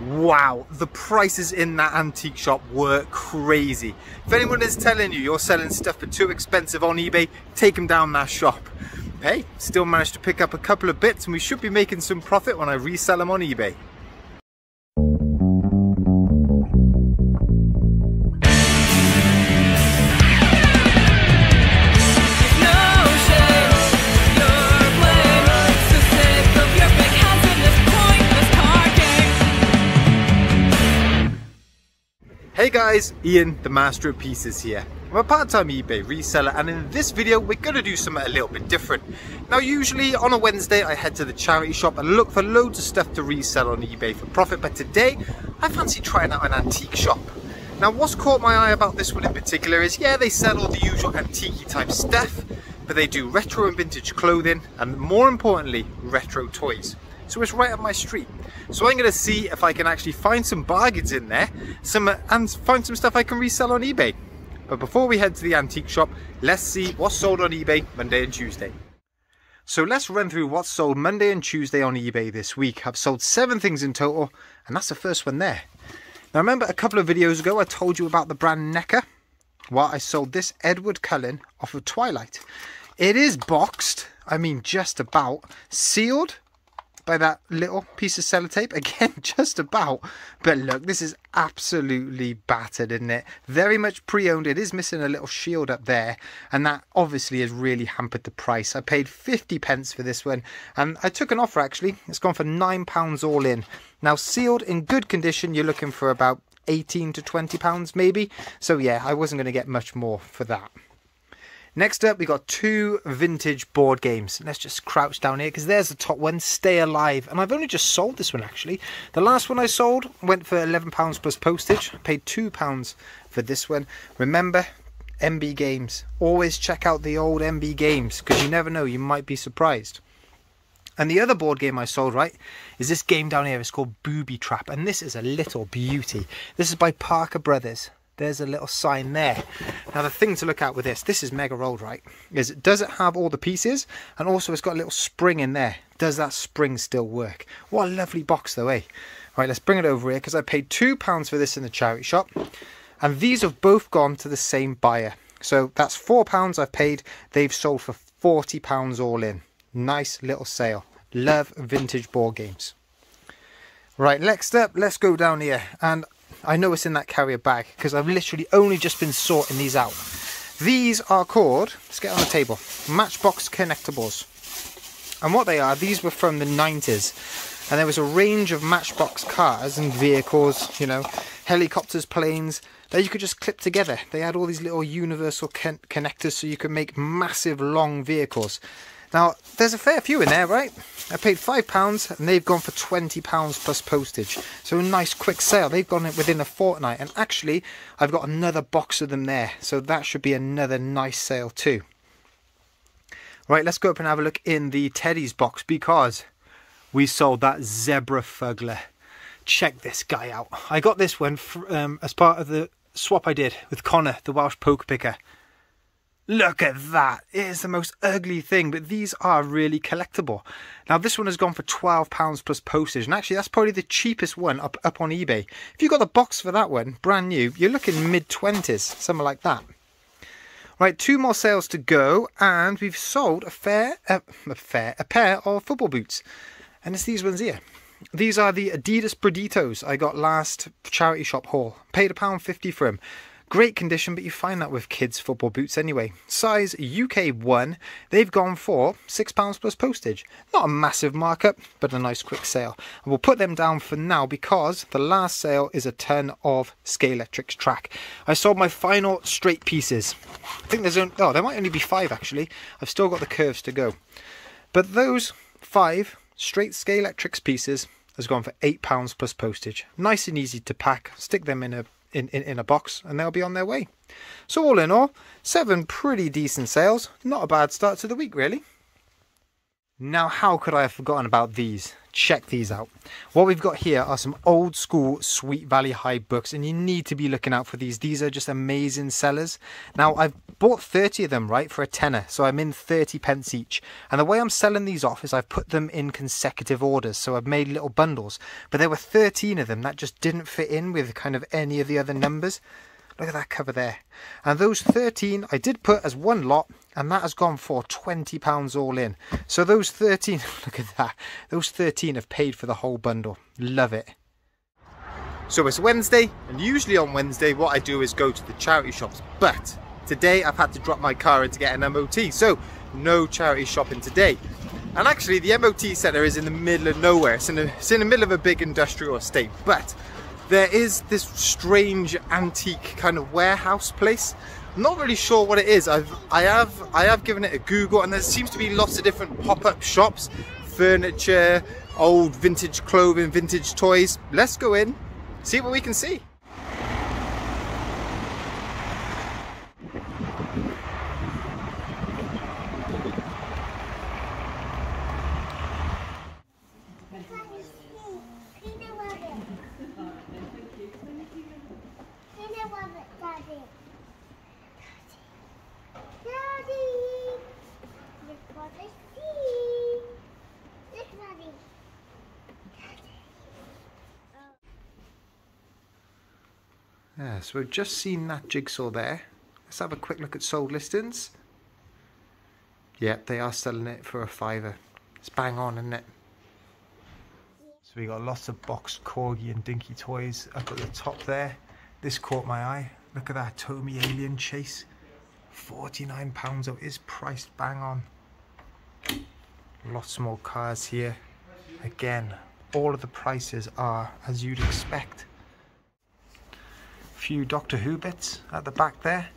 Wow, the prices in that antique shop were crazy. If anyone is telling you you're selling stuff for too expensive on eBay, take them down that shop. Hey, still managed to pick up a couple of bits and we should be making some profit when I resell them on eBay. Hey guys, Ian, the Master of Pieces here. I'm a part-time eBay reseller and in this video we're going to do something a little bit different. Now usually on a Wednesday I head to the charity shop and look for loads of stuff to resell on eBay for profit but today I fancy trying out an antique shop. Now what's caught my eye about this one in particular is yeah they sell all the usual antique type stuff but they do retro and vintage clothing and more importantly retro toys so it's right up my street. So I'm going to see if I can actually find some bargains in there some and find some stuff I can resell on eBay. But before we head to the antique shop, let's see what's sold on eBay Monday and Tuesday. So let's run through what's sold Monday and Tuesday on eBay this week. I've sold seven things in total, and that's the first one there. Now remember a couple of videos ago I told you about the brand NECA? Well, I sold this Edward Cullen off of Twilight. It is boxed, I mean just about, sealed, by that little piece of sellotape. Again, just about. But look, this is absolutely battered, isn't it? Very much pre-owned. It is missing a little shield up there. And that obviously has really hampered the price. I paid 50 pence for this one. And I took an offer, actually. It's gone for £9 all in. Now, sealed in good condition, you're looking for about 18 to 20 pounds maybe. So yeah, I wasn't going to get much more for that. Next up, we've got two vintage board games. Let's just crouch down here because there's the top one, Stay Alive. And I've only just sold this one actually. The last one I sold went for £11 plus postage. I paid £2 for this one. Remember, MB Games. Always check out the old MB Games because you never know, you might be surprised. And the other board game I sold, right, is this game down here. It's called Booby Trap. And this is a little beauty. This is by Parker Brothers there's a little sign there. Now the thing to look at with this, this is mega old, right, is it does it have all the pieces? And also it's got a little spring in there. Does that spring still work? What a lovely box though, eh? Right, let's bring it over here because I paid £2 for this in the charity shop. And these have both gone to the same buyer. So that's £4 I've paid. They've sold for £40 all in. Nice little sale. Love vintage board games. Right, next up, let's go down here. And I know it's in that carrier bag because I've literally only just been sorting these out. These are called, let's get on the table, Matchbox Connectables. And what they are, these were from the 90s. And there was a range of Matchbox cars and vehicles, you know, helicopters, planes, that you could just clip together. They had all these little universal con connectors so you could make massive long vehicles. Now, there's a fair few in there, right? I paid £5 and they've gone for £20 plus postage. So a nice quick sale. They've gone within a fortnight. And actually, I've got another box of them there. So that should be another nice sale too. Right, let's go up and have a look in the Teddy's box because we sold that Zebra Fuggler. Check this guy out. I got this one um, as part of the swap I did with Connor, the Welsh poker picker. Look at that. It is the most ugly thing, but these are really collectible. Now, this one has gone for £12 plus postage, and actually that's probably the cheapest one up, up on eBay. If you got the box for that one, brand new, you're looking mid-20s, something like that. Right, two more sales to go, and we've sold a fair, uh, a fair, a pair of football boots. And it's these ones here. These are the Adidas Preditos I got last charity shop haul. Paid a pound fifty for them. Great condition, but you find that with kids' football boots anyway. Size UK 1, they've gone for £6 plus postage. Not a massive markup, but a nice quick sale. And we'll put them down for now because the last sale is a ton of Scalextric track. I sold my final straight pieces. I think there's only, oh, there might only be five actually. I've still got the curves to go. But those five straight Scalextric pieces has gone for £8 plus postage. Nice and easy to pack. Stick them in a in, in, in a box and they'll be on their way. So all in all, seven pretty decent sales. Not a bad start to the week really. Now how could I have forgotten about these? Check these out. What we've got here are some old school Sweet Valley High books and you need to be looking out for these. These are just amazing sellers. Now I've bought 30 of them, right, for a tenner. So I'm in 30 pence each. And the way I'm selling these off is I've put them in consecutive orders. So I've made little bundles, but there were 13 of them that just didn't fit in with kind of any of the other numbers. Look at that cover there. And those 13 I did put as one lot and that has gone for 20 pounds all in. So those 13, look at that. Those 13 have paid for the whole bundle. Love it. So it's Wednesday and usually on Wednesday what I do is go to the charity shops. But today I've had to drop my car in to get an MOT. So no charity shopping today. And actually the MOT centre is in the middle of nowhere. It's in, a, it's in the middle of a big industrial estate. But there is this strange antique kind of warehouse place. Not really sure what it is. I've I have I have given it a Google and there seems to be lots of different pop-up shops, furniture, old vintage clothing, vintage toys. Let's go in, see what we can see. Yeah, so we've just seen that jigsaw there. Let's have a quick look at sold listings. Yep, they are selling it for a fiver. It's bang on, isn't it? So we got lots of boxed corgi and dinky toys up at the top there. This caught my eye. Look at that Tomy Alien Chase. £49 it is priced bang on. Lots more cars here. Again, all of the prices are as you'd expect few Doctor Who bits at the back there.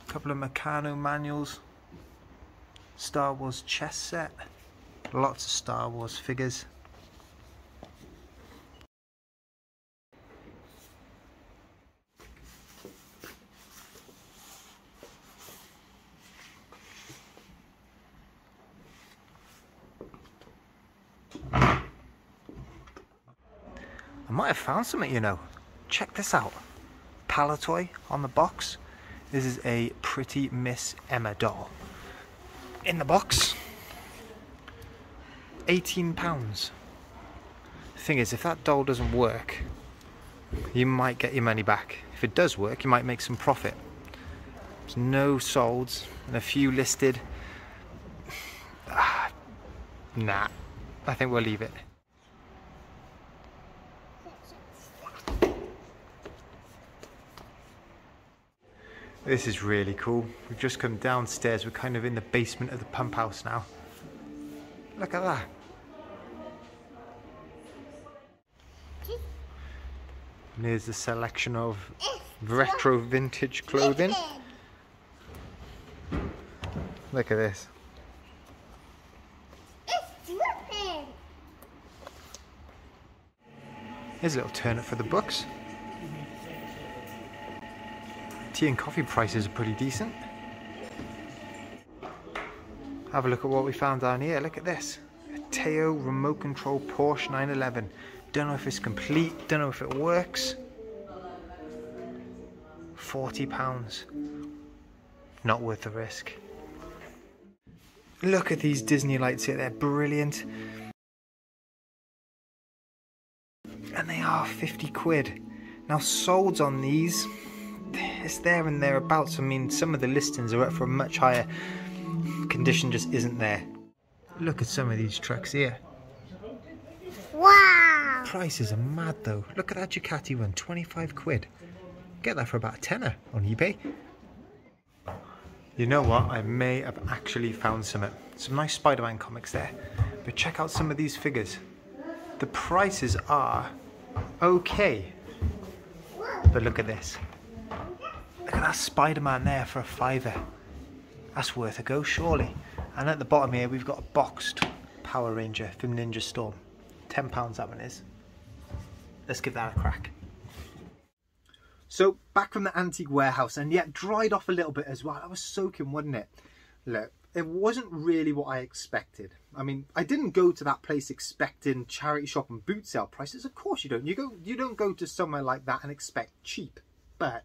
A couple of Meccano manuals. Star Wars chess set. Lots of Star Wars figures. I might have found something, you know check this out. Palitoy on the box. This is a pretty Miss Emma doll. In the box, 18 pounds. Thing is, if that doll doesn't work, you might get your money back. If it does work, you might make some profit. There's no solds and a few listed. Ah, nah, I think we'll leave it. This is really cool. We've just come downstairs. We're kind of in the basement of the pump house now. Look at that. And here's the selection of retro vintage clothing. Look at this. Here's a little turnip for the books tea and coffee prices are pretty decent. Have a look at what we found down here. Look at this. A Teo remote control Porsche 911. Don't know if it's complete. Don't know if it works. 40 pounds. Not worth the risk. Look at these Disney lights here. They're brilliant. And they are 50 quid. Now solds on these it's there and thereabouts. I mean, some of the listings are up for a much higher condition, just isn't there. Look at some of these trucks here. Wow! Prices are mad though. Look at that Ducati one, 25 quid. Get that for about a tenner on eBay. You know what? I may have actually found some some nice Spider-Man comics there. But check out some of these figures. The prices are okay. But look at this. Look at that Spider-Man there for a fiver. That's worth a go, surely. And at the bottom here, we've got a boxed Power Ranger from Ninja Storm. £10 that one is. Let's give that a crack. So, back from the antique warehouse, and yet dried off a little bit as well. That was soaking, wasn't it? Look, it wasn't really what I expected. I mean, I didn't go to that place expecting charity shop and boot sale prices. Of course you don't. You go you don't go to somewhere like that and expect cheap. But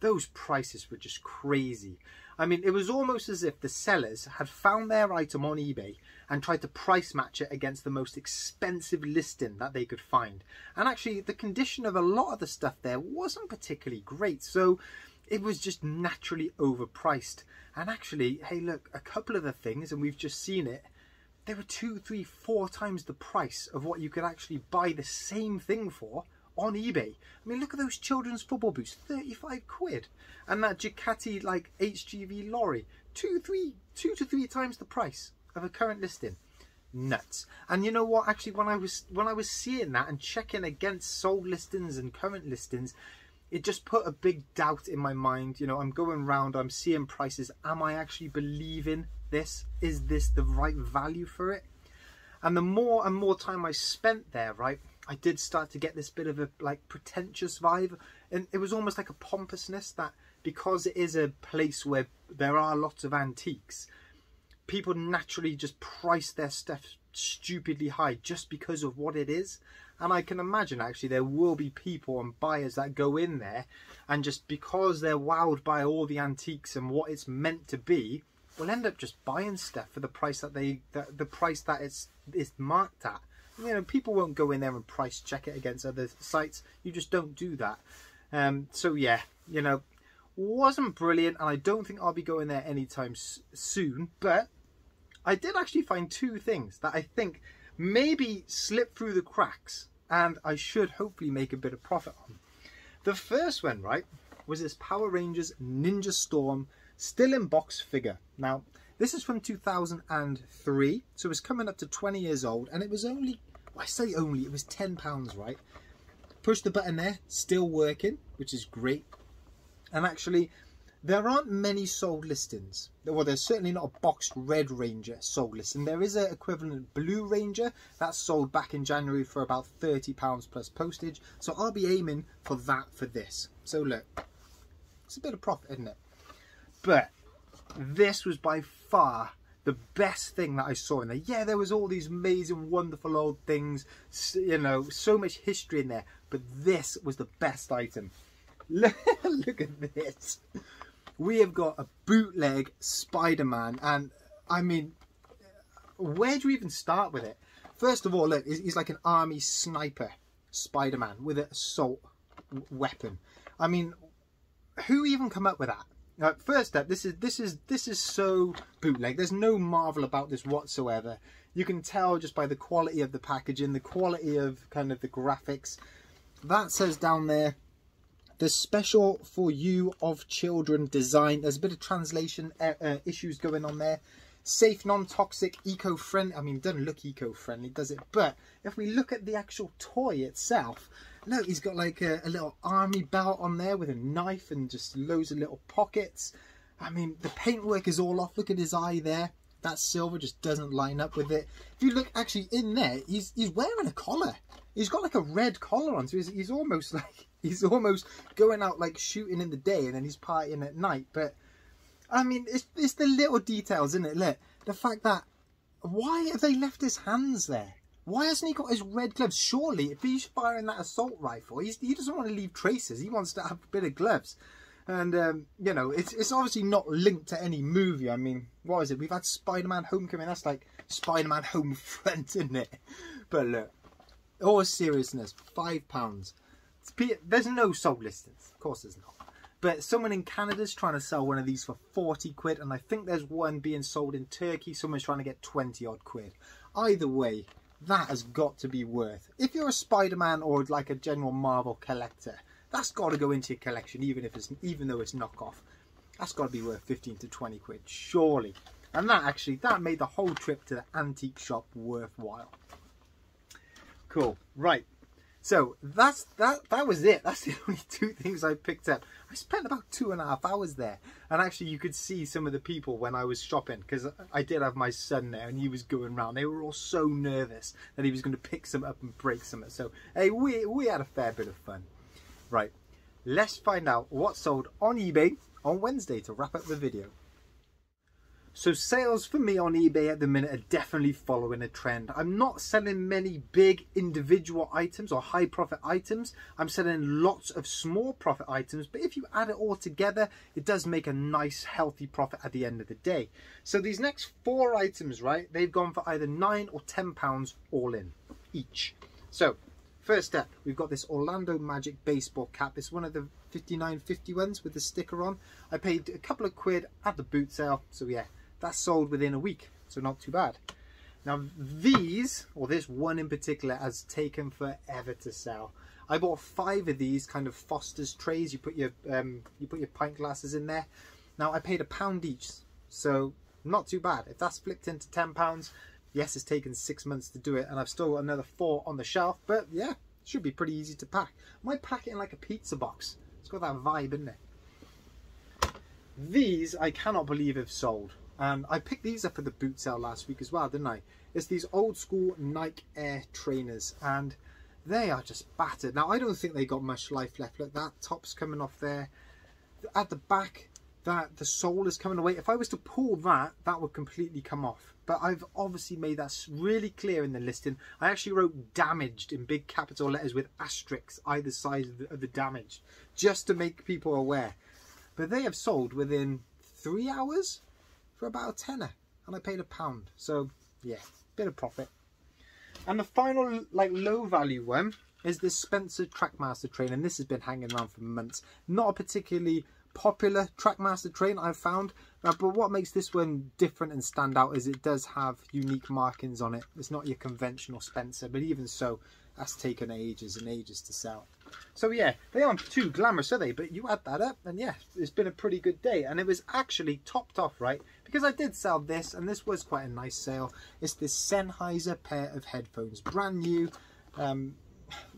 those prices were just crazy. I mean, it was almost as if the sellers had found their item on eBay and tried to price match it against the most expensive listing that they could find. And actually, the condition of a lot of the stuff there wasn't particularly great. So it was just naturally overpriced. And actually, hey, look, a couple of the things, and we've just seen it, they were two, three, four times the price of what you could actually buy the same thing for on eBay. I mean, look at those children's football boots, 35 quid. And that Ducati like HGV lorry, two, three, two to three times the price of a current listing. Nuts. And you know what? Actually, when I was when I was seeing that and checking against sold listings and current listings, it just put a big doubt in my mind. You know, I'm going round, I'm seeing prices. Am I actually believing this? Is this the right value for it? And the more and more time I spent there, right, I did start to get this bit of a like pretentious vibe. And it was almost like a pompousness that because it is a place where there are lots of antiques, people naturally just price their stuff stupidly high just because of what it is. And I can imagine actually there will be people and buyers that go in there and just because they're wowed by all the antiques and what it's meant to be, will end up just buying stuff for the price that they the, the price that it's it's marked at. You know, people won't go in there and price check it against other sites. You just don't do that. Um, so yeah, you know, wasn't brilliant, and I don't think I'll be going there anytime soon. But I did actually find two things that I think maybe slip through the cracks and I should hopefully make a bit of profit on. The first one, right, was this Power Rangers Ninja Storm still in box figure. Now, this is from 2003, so it's coming up to 20 years old, and it was only, well, I say only, it was £10, right? Push the button there, still working, which is great. And actually, there aren't many sold listings. Well, there's certainly not a boxed red Ranger sold listing. There is an equivalent blue Ranger that's sold back in January for about £30 plus postage. So I'll be aiming for that for this. So look, it's a bit of profit, isn't it? But this was by far the best thing that I saw in there. Yeah, there was all these amazing, wonderful old things, you know, so much history in there. But this was the best item. Look, at this we have got a bootleg Spider-Man and I mean where do you even start with it first of all look he's like an army sniper Spider-Man with an assault weapon I mean who even come up with that now, first step this is this is this is so bootleg there's no marvel about this whatsoever you can tell just by the quality of the packaging the quality of kind of the graphics that says down there the special for you of children design. There's a bit of translation uh, uh, issues going on there. Safe, non-toxic, eco-friendly. I mean, doesn't look eco-friendly, does it? But if we look at the actual toy itself, look, he's got like a, a little army belt on there with a knife and just loads of little pockets. I mean, the paintwork is all off. Look at his eye there. That silver just doesn't line up with it. If you look actually in there, he's he's wearing a collar. He's got like a red collar on, so he's, he's almost like he's almost going out like shooting in the day and then he's partying at night. But I mean, it's it's the little details, isn't it? Look, the fact that why have they left his hands there? Why hasn't he got his red gloves? Surely, if he's firing that assault rifle, he doesn't want to leave traces. He wants to have a bit of gloves. And, um, you know, it's, it's obviously not linked to any movie. I mean, what is it? We've had Spider-Man Homecoming. That's like Spider-Man Homefront, isn't it? But look, all seriousness, five pounds. There's no sold listings. Of course there's not. But someone in Canada's trying to sell one of these for 40 quid. And I think there's one being sold in Turkey. Someone's trying to get 20 odd quid. Either way, that has got to be worth. If you're a Spider-Man or like a general Marvel collector, that's got to go into your collection, even if it's even though it's knockoff. That's got to be worth 15 to 20 quid, surely. And that actually, that made the whole trip to the antique shop worthwhile. Cool. Right. So that's that. That was it. That's the only two things I picked up. I spent about two and a half hours there, and actually you could see some of the people when I was shopping because I did have my son there, and he was going around. They were all so nervous that he was going to pick some up and break some. So hey, we we had a fair bit of fun. Right. Let's find out what sold on eBay on Wednesday to wrap up the video. So sales for me on eBay at the minute are definitely following a trend. I'm not selling many big individual items or high profit items. I'm selling lots of small profit items, but if you add it all together, it does make a nice healthy profit at the end of the day. So these next four items, right, they've gone for either nine or 10 pounds all in each. So First up, we've got this Orlando Magic baseball cap. It's one of the 59.50 ones with the sticker on. I paid a couple of quid at the boot sale, so yeah, that's sold within a week, so not too bad. Now these, or this one in particular, has taken forever to sell. I bought five of these kind of Foster's trays. You put your um, you put your pint glasses in there. Now I paid a pound each, so not too bad. If that's flipped into ten pounds, yes, it's taken six months to do it, and I've still got another four on the shelf. But yeah, should be pretty easy to pack. Might pack it in like a pizza box. It's got that vibe, in it? These I cannot believe have sold. And I picked these up at the boot sale last week as well, didn't I? It's these old school Nike Air trainers and they are just battered. Now, I don't think they got much life left. Look, that top's coming off there. At the back, that the sole is coming away. If I was to pull that, that would completely come off. But I've obviously made that really clear in the listing. I actually wrote damaged in big capital letters with asterisks either side of the, of the damage, just to make people aware. But they have sold within three hours for about a tenner and I paid a pound. So yeah, bit of profit. And the final like low value one is this Spencer Trackmaster train and this has been hanging around for months. Not a particularly popular Trackmaster train I've found. Uh, but what makes this one different and stand out is it does have unique markings on it. It's not your conventional Spencer, but even so, that's taken ages and ages to sell. So yeah, they aren't too glamorous, are they? But you add that up, and yeah, it's been a pretty good day. And it was actually topped off, right? Because I did sell this, and this was quite a nice sale. It's this Sennheiser pair of headphones, brand new. Um,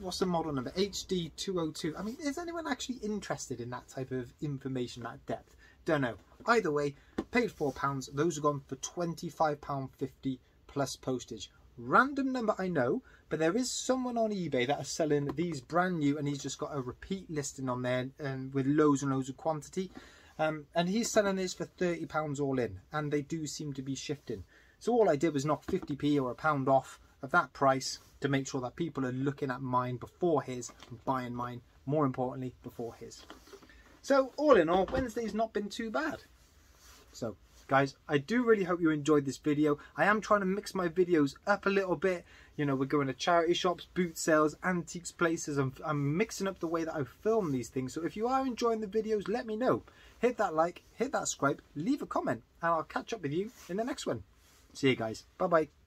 what's the model number? HD202. I mean, is anyone actually interested in that type of information, that depth? Don't know. Either way, paid £4. Those are gone for £25.50 plus postage. Random number, I know, but there is someone on eBay that is selling these brand new and he's just got a repeat listing on there and with loads and loads of quantity. Um, and he's selling this for £30 all in and they do seem to be shifting. So all I did was knock 50p or a pound off of that price to make sure that people are looking at mine before his and buying mine, more importantly, before his. So all in all, Wednesday's not been too bad. So guys, I do really hope you enjoyed this video. I am trying to mix my videos up a little bit. You know, we're going to charity shops, boot sales, antiques places. I'm, I'm mixing up the way that I film these things. So if you are enjoying the videos, let me know. Hit that like, hit that subscribe, leave a comment, and I'll catch up with you in the next one. See you guys. Bye-bye.